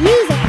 Music.